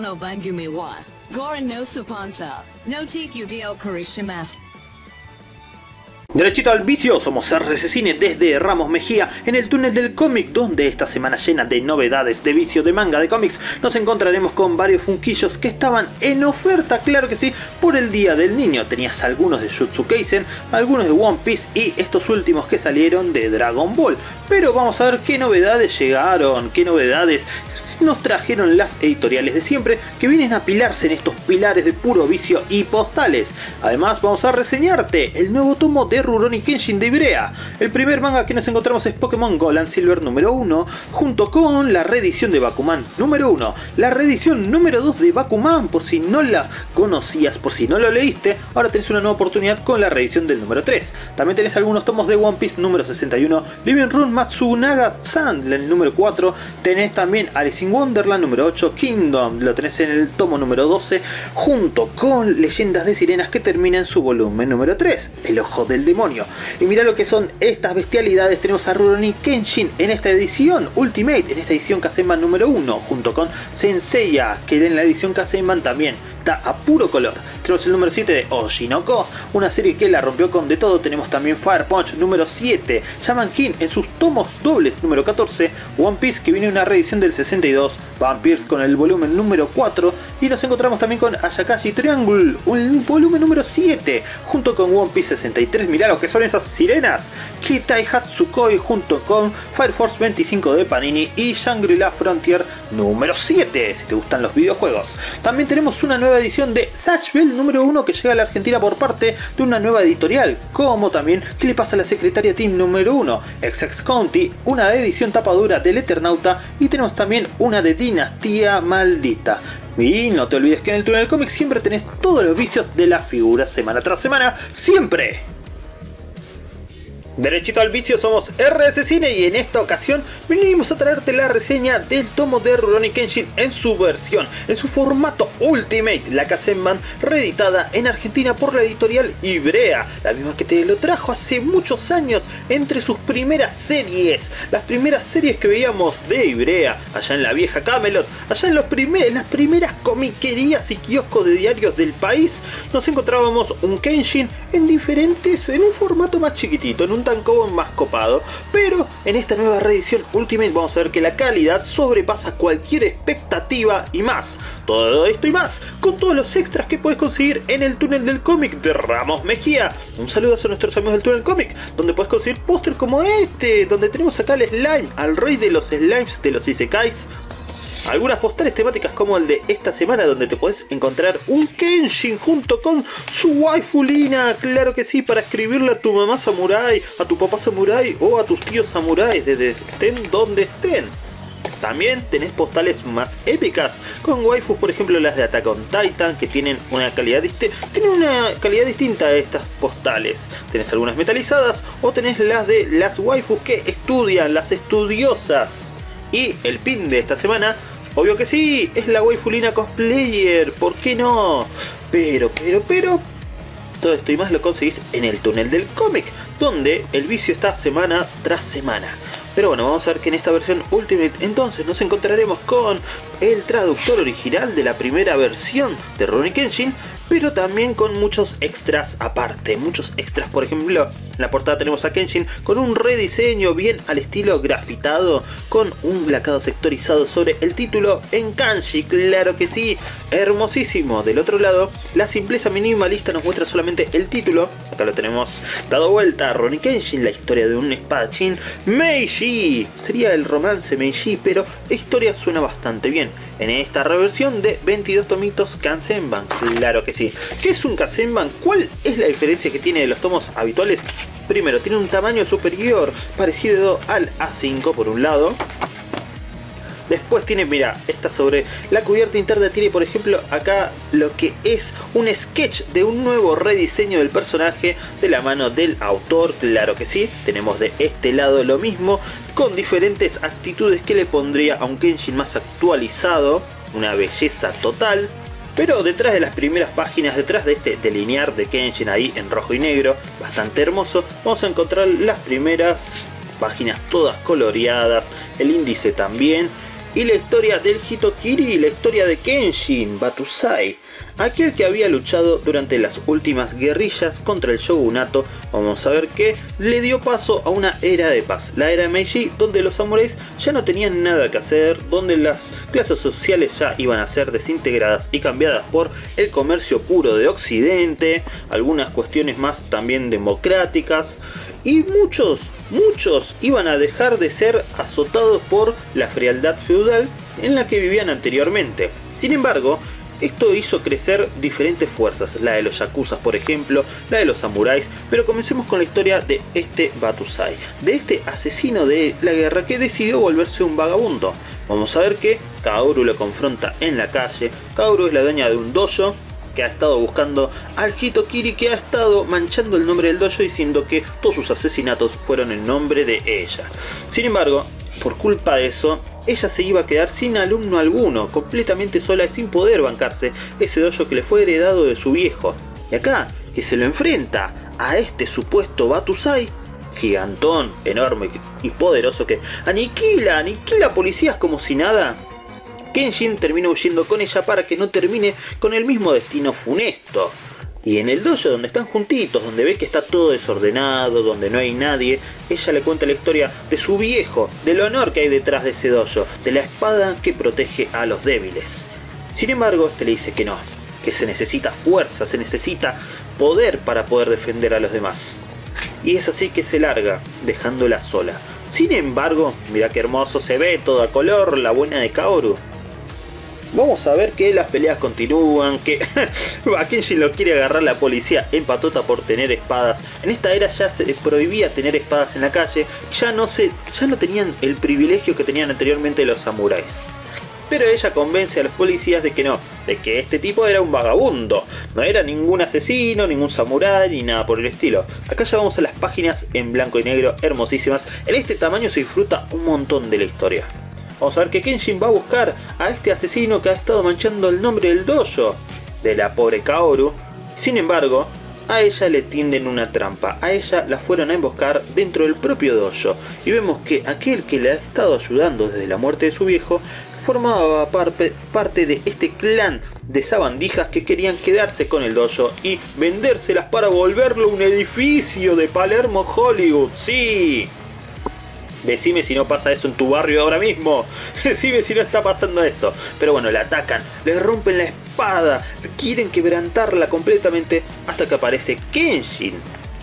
no bangu wa Goran no supansa. No tik udio karishimas. Derechito al vicio, somos RC Cine desde Ramos Mejía en el túnel del cómic, donde esta semana llena de novedades de vicio de manga de cómics nos encontraremos con varios funquillos que estaban en oferta, claro que sí, por el Día del Niño. Tenías algunos de Jutsu Kaisen, algunos de One Piece y estos últimos que salieron de Dragon Ball. Pero vamos a ver qué novedades llegaron, qué novedades nos trajeron las editoriales de siempre que vienen a apilarse en estos pilares de puro vicio y postales. Además vamos a reseñarte el nuevo tomo de Rurouni Kenshin de Ibrea. El primer manga que nos encontramos es Pokémon Gold Silver número 1, junto con la reedición de Bakuman número 1, la reedición número 2 de Bakuman, por si no la conocías, por si no lo leíste, ahora tenés una nueva oportunidad con la reedición del número 3. También tenés algunos tomos de One Piece número 61, Living Room Matsunaga Sand, el número 4, tenés también Alice in Wonderland número 8, Kingdom, lo tenés en el tomo número 12, junto con Leyendas de Sirenas que termina en su volumen número 3, El Ojo del Demonio. Y mira lo que son estas bestialidades, tenemos a Rurouni Kenshin en esta edición Ultimate, en esta edición Kasenban número 1, junto con Senseiya, que en la edición Kasenban también está a puro color. Tenemos el número 7 de Oshinoko, una serie que la rompió con de todo. Tenemos también Fire Punch número 7, Shaman King en sus tomos dobles número 14, One Piece que viene una reedición del 62, Vampires con el volumen número 4 y nos encontramos también con Ayakashi Triangle, un volumen número 7, junto con One Piece 63. Mirá lo que son esas sirenas. Kitai Hatsukoi junto con Fire Force 25 de Panini y Shangri-La Frontier número 7, si te gustan los videojuegos. También tenemos una nueva edición de Satchville número 1 que llega a la Argentina por parte de una nueva editorial, como también que le pasa a la secretaria Team número 1, XX County, una edición tapadura del Eternauta y tenemos también una de Dinastía Maldita. Y no te olvides que en el túnel cómic siempre tenés todos los vicios de la figura semana tras semana, siempre. Derechito al vicio somos RS Cine y en esta ocasión venimos a traerte la reseña del tomo de Rurouni Kenshin en su versión, en su formato Ultimate, la Kasenban reeditada en Argentina por la editorial Ibrea, la misma que te lo trajo hace muchos años entre sus primeras series, las primeras series que veíamos de Ibrea, allá en la vieja Camelot, allá en, los primer, en las primeras comiquerías y kioscos de diarios del país, nos encontrábamos un Kenshin en diferentes, en un formato más chiquitito, en un tancobon más copado, pero en esta nueva reedición Ultimate vamos a ver que la calidad sobrepasa cualquier expectativa y más. Todo esto y más, con todos los extras que puedes conseguir en el túnel del cómic de Ramos Mejía. Un saludo a nuestros amigos del túnel cómic, donde puedes conseguir póster como este, donde tenemos acá el slime, al rey de los slimes de los isekais, algunas postales temáticas como el de esta semana donde te puedes encontrar un Kenshin junto con su waifu Lina, claro que sí, para escribirle a tu mamá samurai, a tu papá samurai o a tus tíos samuráis desde estén donde estén. También tenés postales más épicas, con waifus por ejemplo las de Attack on Titan, que tienen una calidad, tienen una calidad distinta a estas postales. Tenés algunas metalizadas o tenés las de las waifus que estudian, las estudiosas. Y el pin de esta semana, obvio que sí, es la waifulina cosplayer, ¿por qué no? Pero, pero, pero, todo esto y más lo conseguís en el túnel del cómic, donde el vicio está semana tras semana. Pero bueno, vamos a ver que en esta versión Ultimate entonces nos encontraremos con el traductor original de la primera versión de Ronnie Kenshin, pero también con muchos extras aparte. Muchos extras, por ejemplo, en la portada tenemos a Kenshin con un rediseño bien al estilo grafitado, con un lacado sectorizado sobre el título en kanji, claro que sí, hermosísimo. Del otro lado, la simpleza minimalista nos muestra solamente el título, acá lo tenemos dado vuelta, Ronnie Kenshin, la historia de un espadachín Meiji. Sería el romance Meiji, pero la historia suena bastante bien. En esta reversión de 22 tomitos Kansenban, claro que sí. ¿Qué es un Kansenban? ¿Cuál es la diferencia que tiene de los tomos habituales? Primero, tiene un tamaño superior, parecido al A5 por un lado. Después tiene, mira, esta sobre la cubierta interna tiene, por ejemplo, acá lo que es un sketch de un nuevo rediseño del personaje de la mano del autor, claro que sí. Tenemos de este lado lo mismo, con diferentes actitudes que le pondría a un Kenshin más actualizado, una belleza total. Pero detrás de las primeras páginas, detrás de este delinear de Kenshin ahí en rojo y negro, bastante hermoso, vamos a encontrar las primeras páginas todas coloreadas, el índice también, y la historia del Hitokiri y la historia de Kenshin Batusai, aquel que había luchado durante las últimas guerrillas contra el shogunato, vamos a ver que le dio paso a una era de paz, la era Meiji, donde los samuráis ya no tenían nada que hacer, donde las clases sociales ya iban a ser desintegradas y cambiadas por el comercio puro de Occidente, algunas cuestiones más también democráticas, y muchos, muchos iban a dejar de ser azotados por la frialdad feudal en la que vivían anteriormente. Sin embargo, esto hizo crecer diferentes fuerzas, la de los yakuzas por ejemplo, la de los samuráis, pero comencemos con la historia de este Batusai, de este asesino de la guerra que decidió volverse un vagabundo. Vamos a ver que Kaoru lo confronta en la calle, Kaoru es la dueña de un dojo que ha estado buscando al Hitokiri que ha estado manchando el nombre del dojo diciendo que todos sus asesinatos fueron en nombre de ella. Sin embargo, por culpa de eso, ella se iba a quedar sin alumno alguno, completamente sola y sin poder bancarse ese dojo que le fue heredado de su viejo. Y acá, que se lo enfrenta a este supuesto Batusai, gigantón, enorme y poderoso que aniquila, aniquila policías como si nada. Kenshin termina huyendo con ella para que no termine con el mismo destino funesto. Y en el dojo donde están juntitos, donde ve que está todo desordenado, donde no hay nadie, ella le cuenta la historia de su viejo, del honor que hay detrás de ese dojo, de la espada que protege a los débiles. Sin embargo, este le dice que no, que se necesita fuerza, se necesita poder para poder defender a los demás. Y es así que se larga, dejándola sola. Sin embargo, mira qué hermoso se ve, todo a color, la buena de Kaoru. Vamos a ver que las peleas continúan, que a Kenshin lo quiere agarrar la policía en patota por tener espadas. En esta era ya se prohibía tener espadas en la calle, ya no, se, ya no tenían el privilegio que tenían anteriormente los samuráis. Pero ella convence a los policías de que no, de que este tipo era un vagabundo, no era ningún asesino, ningún samurái ni nada por el estilo. Acá ya vamos a las páginas en blanco y negro hermosísimas. En este tamaño se disfruta un montón de la historia. Vamos a ver que Kenshin va a buscar a este asesino que ha estado manchando el nombre del dojo de la pobre Kaoru. Sin embargo, a ella le tienden una trampa, a ella la fueron a emboscar dentro del propio dojo y vemos que aquel que le ha estado ayudando desde la muerte de su viejo formaba parte de este clan de sabandijas que querían quedarse con el dojo y vendérselas para volverlo un edificio de Palermo Hollywood. Sí, Decime si no pasa eso en tu barrio ahora mismo. Decime si no está pasando eso. Pero bueno, le atacan, le rompen la espada, quieren quebrantarla completamente hasta que aparece Kenshin.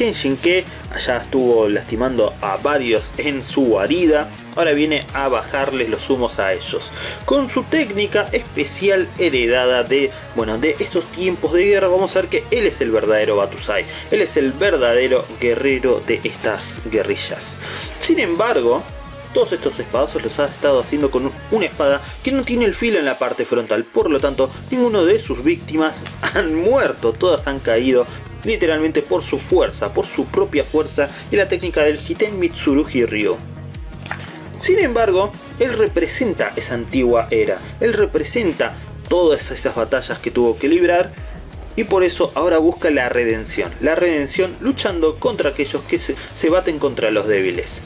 Kenshin que allá estuvo lastimando a varios en su guarida, ahora viene a bajarles los humos a ellos. Con su técnica especial heredada de, bueno, de estos tiempos de guerra, vamos a ver que él es el verdadero Batusai, él es el verdadero guerrero de estas guerrillas. Sin embargo, todos estos espadazos los ha estado haciendo con una espada que no tiene el filo en la parte frontal, por lo tanto ninguno de sus víctimas han muerto, todas han caído literalmente por su fuerza, por su propia fuerza y la técnica del Hiten Mitsurugi Ryo. Sin embargo, él representa esa antigua era, él representa todas esas batallas que tuvo que librar y por eso ahora busca la redención, la redención luchando contra aquellos que se, se baten contra los débiles.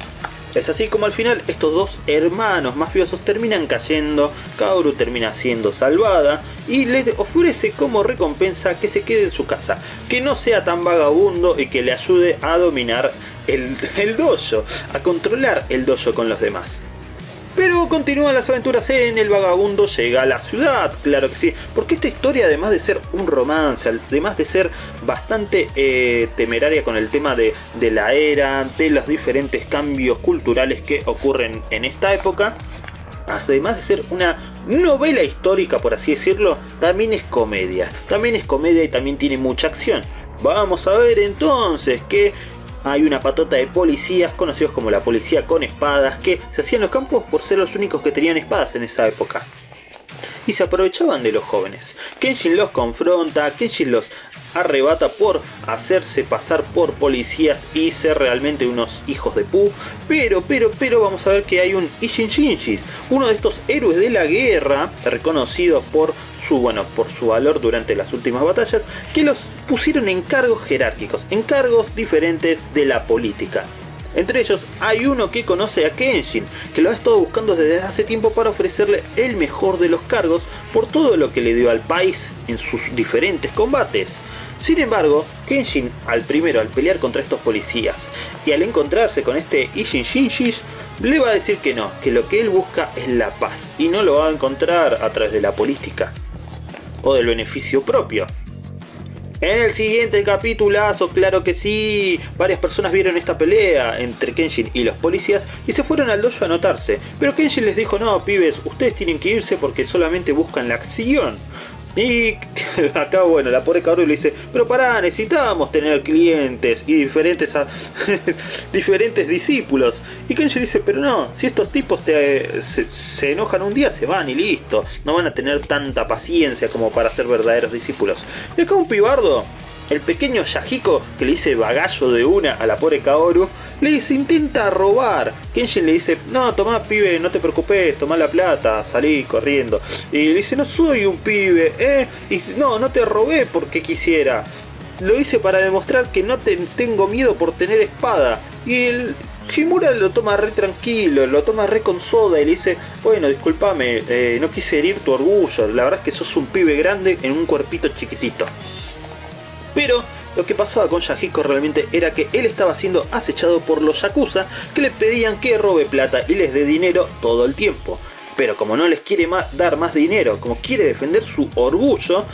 Es así como al final estos dos hermanos mafiosos terminan cayendo, Kaoru termina siendo salvada y le ofrece como recompensa que se quede en su casa, que no sea tan vagabundo y que le ayude a dominar el, el dojo, a controlar el dojo con los demás. Pero continúan las aventuras en El Vagabundo llega a la ciudad, claro que sí, porque esta historia además de ser un romance, además de ser bastante eh, temeraria con el tema de, de la era, de los diferentes cambios culturales que ocurren en esta época, además de ser una novela histórica por así decirlo, también es comedia, también es comedia y también tiene mucha acción. Vamos a ver entonces que hay una patota de policías conocidos como la policía con espadas que se hacían los campos por ser los únicos que tenían espadas en esa época. Y se aprovechaban de los jóvenes. Kenshin los confronta, Kenshin los arrebata por hacerse pasar por policías y ser realmente unos hijos de pu. Pero, pero, pero vamos a ver que hay un Ishin Shinjis, uno de estos héroes de la guerra, reconocido por su, bueno, por su valor durante las últimas batallas, que los pusieron en cargos jerárquicos, en cargos diferentes de la política. Entre ellos hay uno que conoce a Kenshin, que lo ha estado buscando desde hace tiempo para ofrecerle el mejor de los cargos por todo lo que le dio al país en sus diferentes combates. Sin embargo, Kenshin, al primero al pelear contra estos policías y al encontrarse con este Ishin Shinji, le va a decir que no, que lo que él busca es la paz y no lo va a encontrar a través de la política o del beneficio propio. En el siguiente capitulazo, claro que sí, varias personas vieron esta pelea entre Kenshin y los policías y se fueron al dojo a anotarse. Pero Kenshin les dijo, no, pibes, ustedes tienen que irse porque solamente buscan la acción. Y acá, bueno, la pobre Kaoru le dice, pero pará, necesitábamos tener clientes y diferentes, diferentes discípulos. Y Kenji dice, pero no, si estos tipos te, se, enojan un día, se van y listo. No van a tener tanta paciencia como para ser verdaderos discípulos. Y acá un pibardo el pequeño Yahiko, que le dice bagallo de una a la pobre Kaoru, le dice, intenta robar. Kenshin le dice, no, toma pibe, no te preocupes, toma la plata, salí corriendo. Y le dice, no soy un pibe, eh. Y no, no te robé porque quisiera. Lo hice para demostrar que no te tengo miedo por tener espada. Y el Shimura lo toma re tranquilo, lo toma re con soda y le dice, bueno, discúlpame, eh, no quise herir tu orgullo, la verdad es que sos un pibe grande en un cuerpito chiquitito. Pero lo que pasaba con Yahiko realmente era que él estaba siendo acechado por los Yakuza que le pedían que robe plata y les dé dinero todo el tiempo. Pero como no les quiere dar más dinero, como quiere defender su orgullo,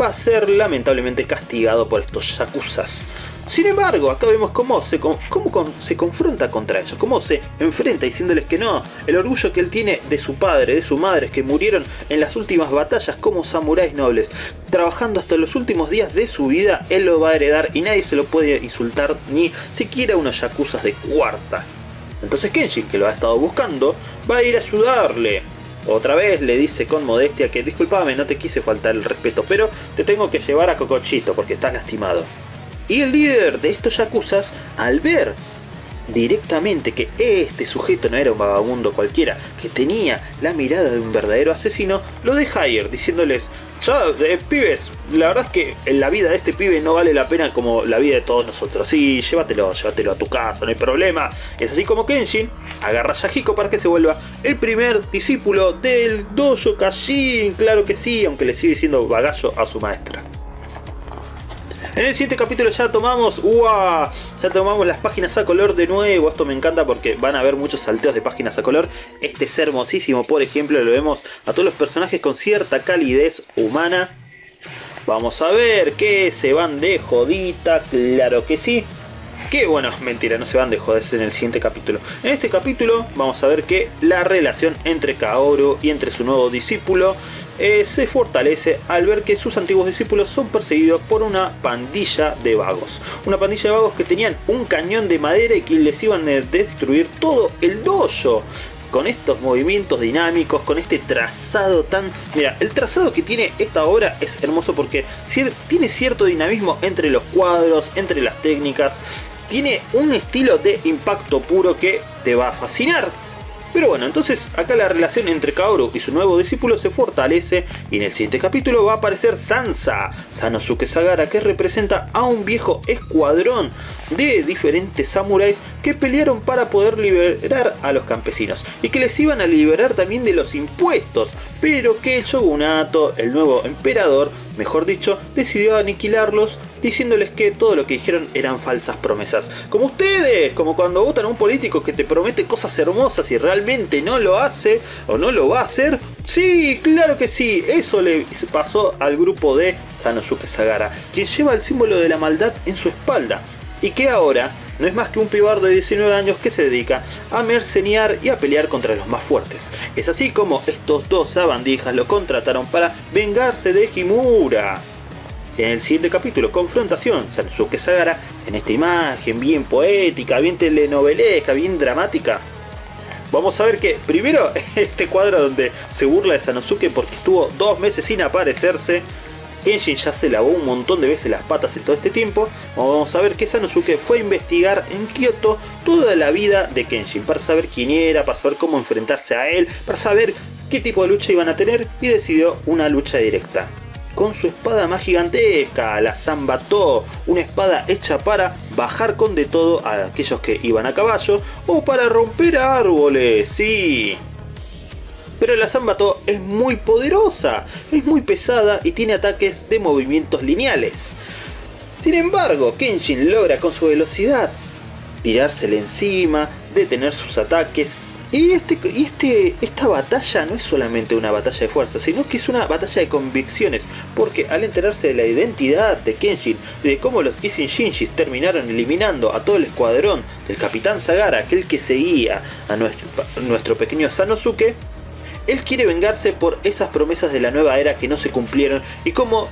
va a ser lamentablemente castigado por estos Yakuzas. Sin embargo, acá vemos cómo, se, cómo se confronta contra ellos, cómo se enfrenta diciéndoles que no, el orgullo que él tiene de su padre, de su madre, que murieron en las últimas batallas como samuráis nobles, trabajando hasta los últimos días de su vida, él lo va a heredar y nadie se lo puede insultar ni siquiera unos yakuzas de cuarta. Entonces Kenshin, que lo ha estado buscando, va a ir a ayudarle. Otra vez le dice con modestia que disculpame, no te quise faltar el respeto, pero te tengo que llevar a Cocochito porque estás lastimado. Y el líder de estos yacuzas, al ver directamente que este sujeto no era un vagabundo cualquiera, que tenía la mirada de un verdadero asesino, lo deja ir diciéndoles, ya, eh, pibes, la verdad es que la vida de este pibe no vale la pena como la vida de todos nosotros. Sí, llévatelo, llévatelo a tu casa, no hay problema. Es así como Kenshin agarra a Yahiko para que se vuelva el primer discípulo del Dojo Kashin, claro que sí, aunque le sigue siendo bagallo a su maestra. En el siguiente capítulo ya tomamos, ¡Uah! ya tomamos las páginas a color de nuevo. Esto me encanta porque van a haber muchos salteos de páginas a color. Este es hermosísimo, por ejemplo, lo vemos a todos los personajes con cierta calidez humana. Vamos a ver que se van de jodita, claro que sí. Que bueno, mentira, no se van de joderse en el siguiente capítulo. En este capítulo vamos a ver que la relación entre Kaoru y entre su nuevo discípulo eh, se fortalece al ver que sus antiguos discípulos son perseguidos por una pandilla de vagos. Una pandilla de vagos que tenían un cañón de madera y que les iban a destruir todo el dojo con estos movimientos dinámicos, con este trazado tan... Mira, el trazado que tiene esta obra es hermoso porque tiene cierto dinamismo entre los cuadros, entre las técnicas, tiene un estilo de impacto puro que te va a fascinar. Pero bueno, entonces acá la relación entre Kaoru y su nuevo discípulo se fortalece y en el siguiente capítulo va a aparecer Sansa, Sanosuke Sagara, que representa a un viejo escuadrón de diferentes samuráis que pelearon para poder liberar a los campesinos y que les iban a liberar también de los impuestos, pero que el shogunato, el nuevo emperador, mejor dicho, decidió aniquilarlos diciéndoles que todo lo que dijeron eran falsas promesas. Como ustedes, como cuando votan a un político que te promete cosas hermosas y realmente no lo hace o no lo va a hacer. Sí, claro que sí, eso le pasó al grupo de Sanosuke Sagara, quien lleva el símbolo de la maldad en su espalda y que ahora no es más que un pibardo de 19 años que se dedica a mercenear y a pelear contra los más fuertes. Es así como estos dos sabandijas lo contrataron para vengarse de Himura. En el siguiente capítulo, confrontación, Sanosuke Sagara, en esta imagen bien poética, bien telenovelesca, bien dramática, vamos a ver que primero este cuadro donde se burla de Sanosuke porque estuvo dos meses sin aparecerse Kenshin ya se lavó un montón de veces las patas en todo este tiempo. Vamos a ver que Sanosuke fue a investigar en Kyoto toda la vida de Kenshin para saber quién era, para saber cómo enfrentarse a él, para saber qué tipo de lucha iban a tener y decidió una lucha directa. con su espada más gigantesca, la Zambato, una espada hecha para bajar con de todo a aquellos que iban a caballo o para romper árboles, sí. Pero la Zambato es muy poderosa, es muy pesada y tiene ataques de movimientos lineales. Sin embargo, Kenshin logra con su velocidad tirársele encima, detener sus ataques. Y, este, y este, esta batalla no es solamente una batalla de fuerza, sino que es una batalla de convicciones, porque al enterarse de la identidad de Kenshin y de cómo los Isin Shinjis terminaron eliminando a todo el escuadrón del Capitán Sagara, aquel que seguía a nuestro, nuestro pequeño Sanosuke, él quiere vengarse por esas promesas de la nueva era que no se cumplieron y cómo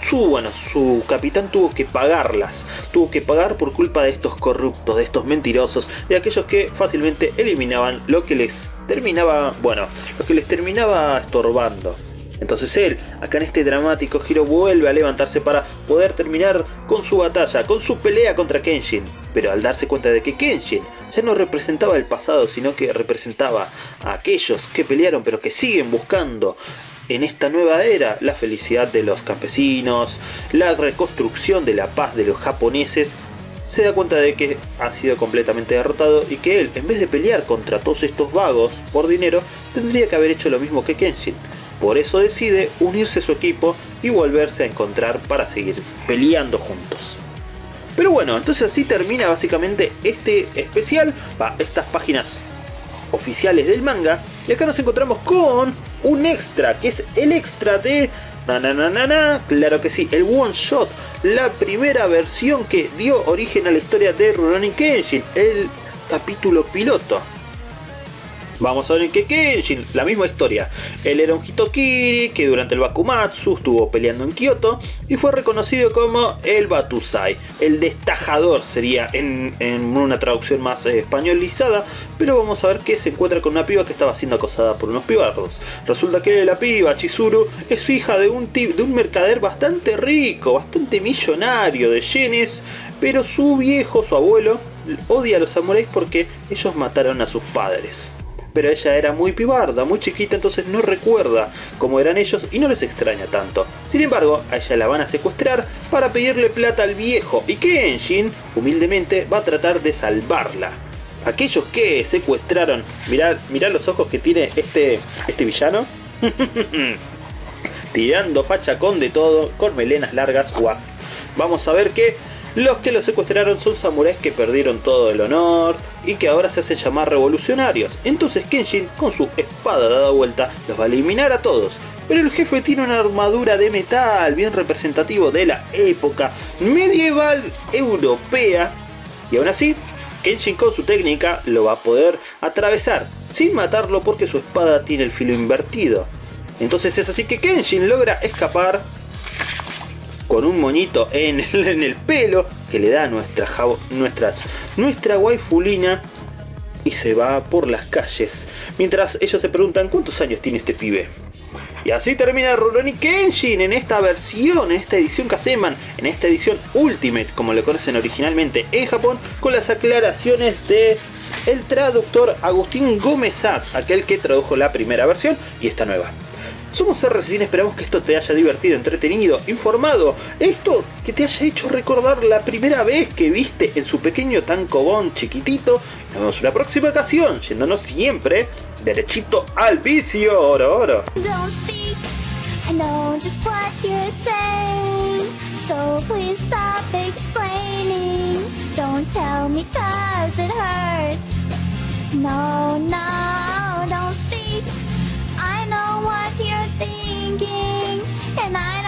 su, bueno, su capitán tuvo que pagarlas, tuvo que pagar por culpa de estos corruptos, de estos mentirosos, de aquellos que fácilmente eliminaban lo que les terminaba, bueno, lo que les terminaba estorbando. Entonces él, acá en este dramático giro, vuelve a levantarse para poder terminar con su batalla, con su pelea contra Kenshin. Pero al darse cuenta de que Kenshin ya no representaba el pasado, sino que representaba a aquellos que pelearon pero que siguen buscando en esta nueva era la felicidad de los campesinos, la reconstrucción de la paz de los japoneses, se da cuenta de que ha sido completamente derrotado y que él, en vez de pelear contra todos estos vagos por dinero, tendría que haber hecho lo mismo que Kenshin. Por eso decide unirse a su equipo y volverse a encontrar para seguir peleando juntos. Pero bueno, entonces así termina básicamente este especial, va, estas páginas oficiales del manga. Y acá nos encontramos con un extra, que es el extra de... Na, na, na, na, claro que sí, el One Shot, la primera versión que dio origen a la historia de Rurouni Kenshin, el capítulo piloto. Vamos a ver que Kenshin, la misma historia. Él era un Hitokiri que durante el Bakumatsu estuvo peleando en Kyoto y fue reconocido como el Batusai, el destajador sería en, una traducción más eh, españolizada, pero vamos a ver que se encuentra con una piba que estaba siendo acosada por unos pibardos. Resulta que la piba, Chizuru, es hija de un, de un mercader bastante rico, bastante millonario de yenes, pero su viejo, su abuelo, odia a los samuráis porque ellos mataron a sus padres pero ella era muy pibarda, muy chiquita, entonces no recuerda cómo eran ellos y no les extraña tanto. Sin embargo, a ella la van a secuestrar para pedirle plata al viejo y Kenshin, humildemente, va a tratar de salvarla. Aquellos que secuestraron, mirad, mirad los ojos que tiene este, este villano. Tirando facha con de todo, con melenas largas. Vamos a ver que los que lo secuestraron son samuráis que perdieron todo el honor y que ahora se hacen llamar revolucionarios. Entonces Kenshin, con su espada dada vuelta, los va a eliminar a todos. Pero el jefe tiene una armadura de metal bien representativo de la época medieval europea. Y aún así, Kenshin con su técnica lo va a poder atravesar, sin matarlo porque su espada tiene el filo invertido. Entonces es así que Kenshin logra escapar con un moñito en el, pelo que le da nuestra, nuestra, waifulina y se va por las calles. Mientras ellos se preguntan cuántos años tiene este pibe. Y así termina Rurouni Kenshin en esta versión, en esta edición Kaseman, en esta edición Ultimate, como lo conocen originalmente en Japón, con las aclaraciones de el traductor Agustín Gómez aquel que tradujo la primera versión y esta nueva. Somos RCCine, esperamos que esto te haya divertido, entretenido, informado. Esto que te haya hecho recordar la primera vez que viste en su pequeño tancobón chiquitito. Nos vemos una próxima ocasión, yéndonos siempre derechito al vicio. Oro, oro. So please stop explaining. Don't tell me cause it hurts. No. what you're thinking, and I